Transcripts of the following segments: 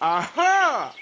！Aha!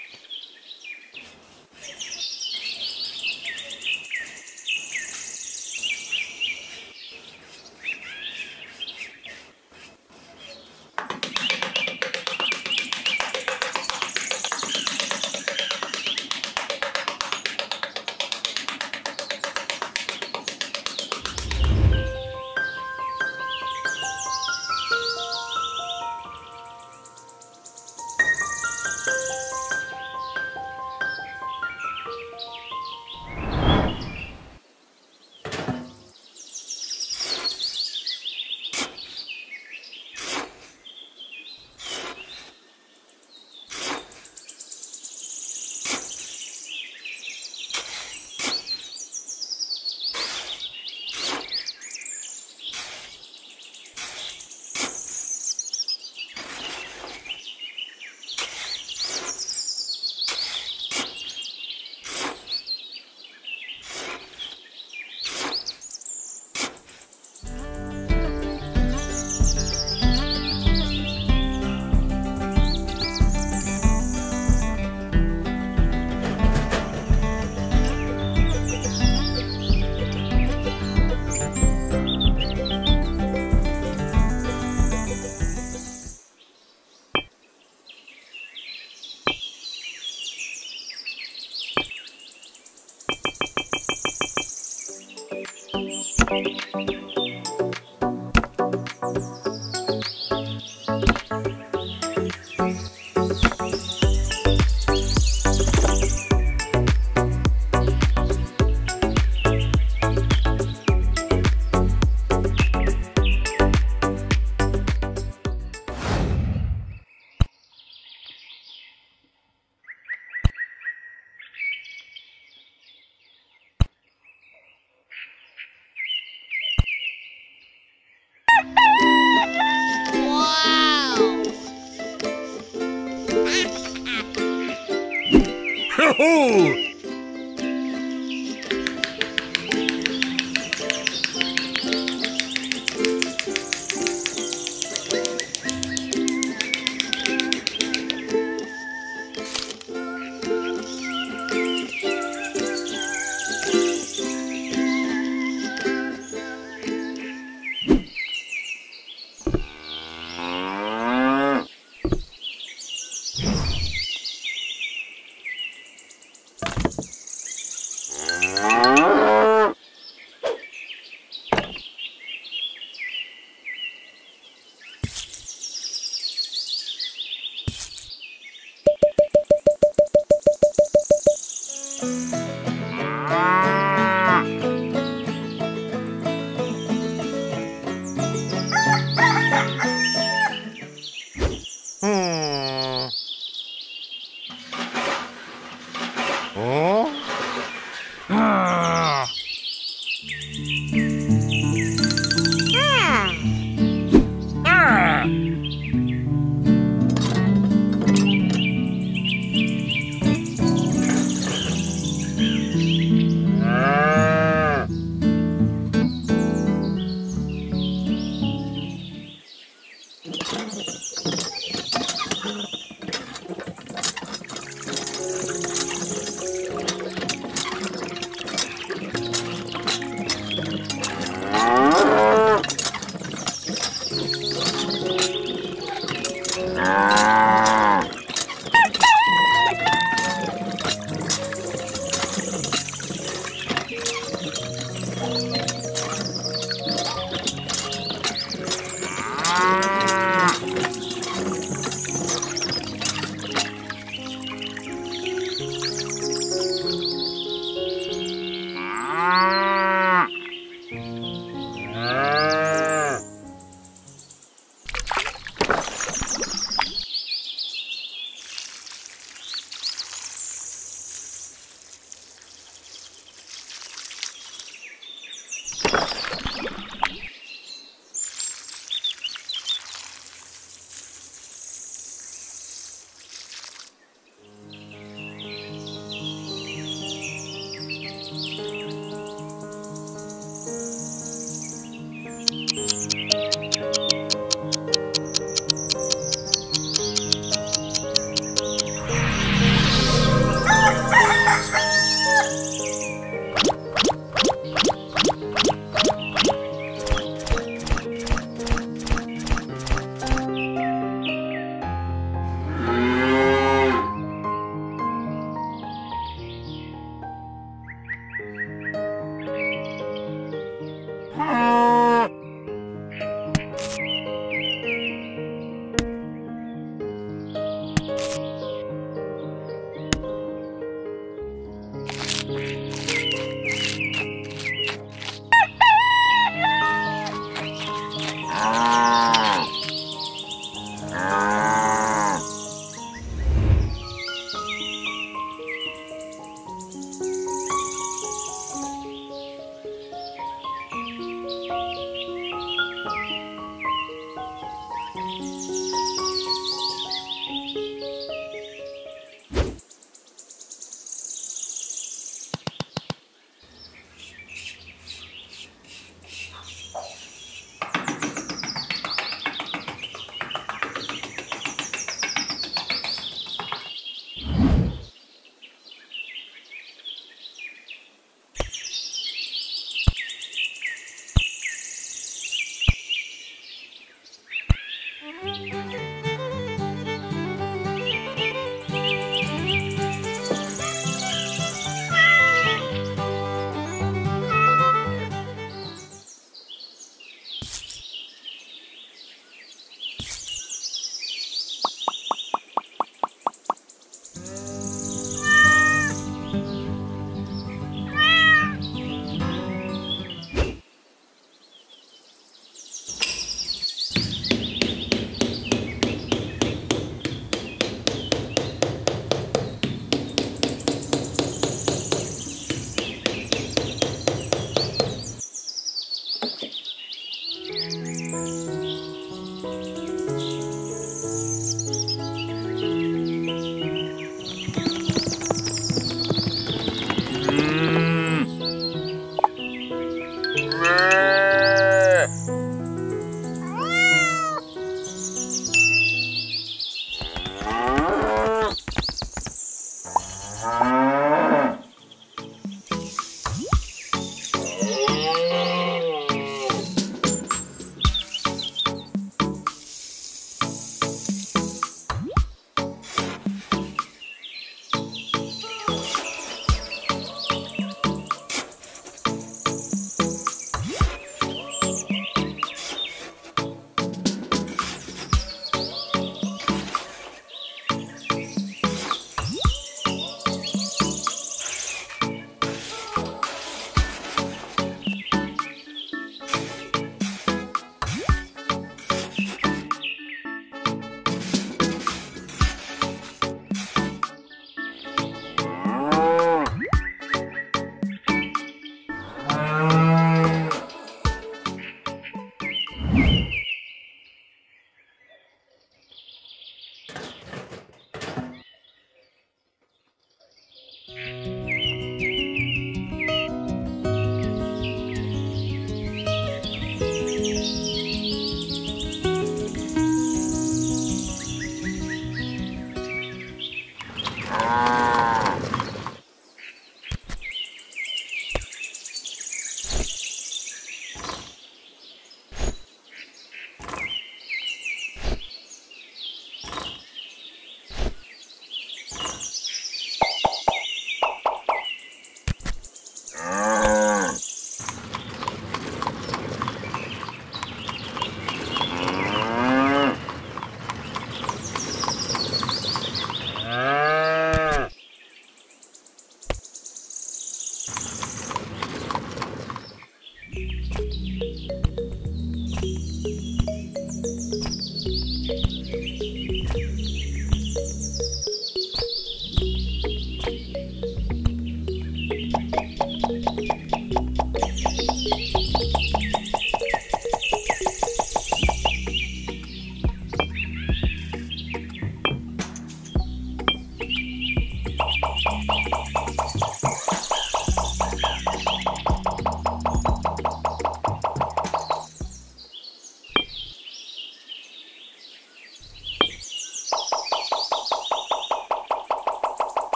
Música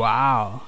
Wow.